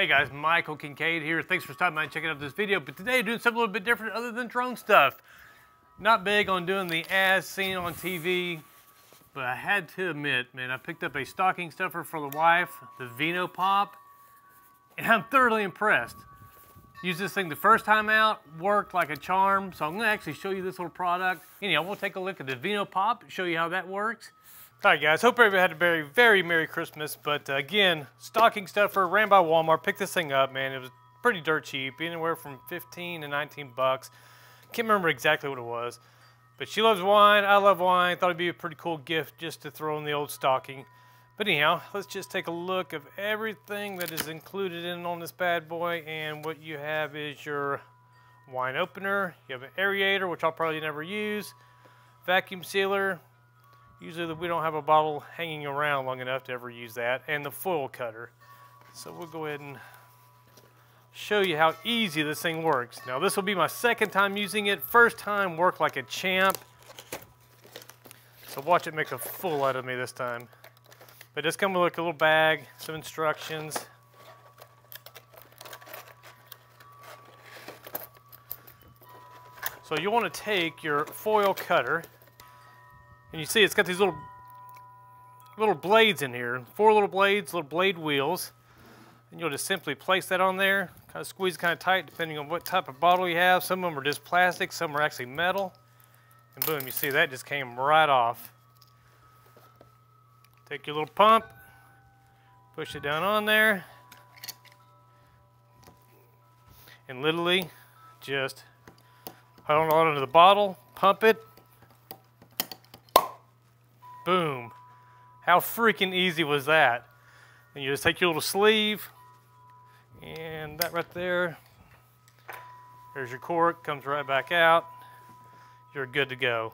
Hey guys, Michael Kincaid here. Thanks for stopping by and checking out this video. But today, doing something a little bit different other than drone stuff. Not big on doing the as seen on TV, but I had to admit, man, I picked up a stocking stuffer for the wife, the Vino Pop, and I'm thoroughly impressed. Used this thing the first time out, worked like a charm, so I'm gonna actually show you this little product. Anyhow, we'll take a look at the Vino Pop, show you how that works. All right, guys, hope everybody had a very, very Merry Christmas. But uh, again, stocking stuffer, ran by Walmart, picked this thing up, man. It was pretty dirt cheap, anywhere from 15 to 19 bucks. Can't remember exactly what it was. But she loves wine, I love wine. Thought it'd be a pretty cool gift just to throw in the old stocking. But anyhow, let's just take a look of everything that is included in on this bad boy. And what you have is your wine opener. You have an aerator, which I'll probably never use. Vacuum sealer, Usually we don't have a bottle hanging around long enough to ever use that. And the foil cutter. So we'll go ahead and show you how easy this thing works. Now this will be my second time using it. First time worked like a champ. So watch it make a fool out of me this time. But just come with like a little bag, some instructions. So you want to take your foil cutter and you see it's got these little little blades in here. Four little blades, little blade wheels. And you'll just simply place that on there. Kind of squeeze kind of tight depending on what type of bottle you have. Some of them are just plastic, some are actually metal. And boom, you see that just came right off. Take your little pump, push it down on there. And literally just hold on to the bottle, pump it, Boom. How freaking easy was that? And you just take your little sleeve, and that right there, there's your cork, comes right back out. You're good to go.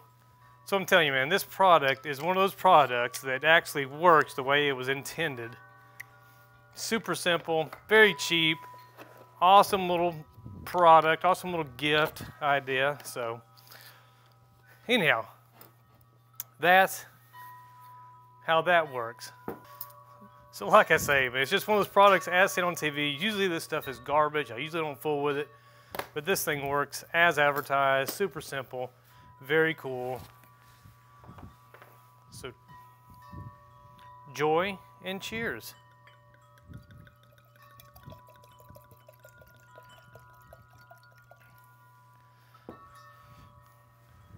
So I'm telling you, man, this product is one of those products that actually works the way it was intended. Super simple, very cheap, awesome little product, awesome little gift idea. So anyhow, that's how that works. So like I say, it's just one of those products as seen on TV. Usually this stuff is garbage. I usually don't fool with it. But this thing works as advertised, super simple, very cool. So joy and cheers.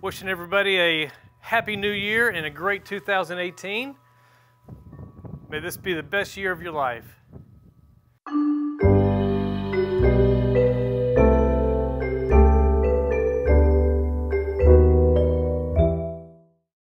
Wishing everybody a Happy New Year and a great 2018. May this be the best year of your life.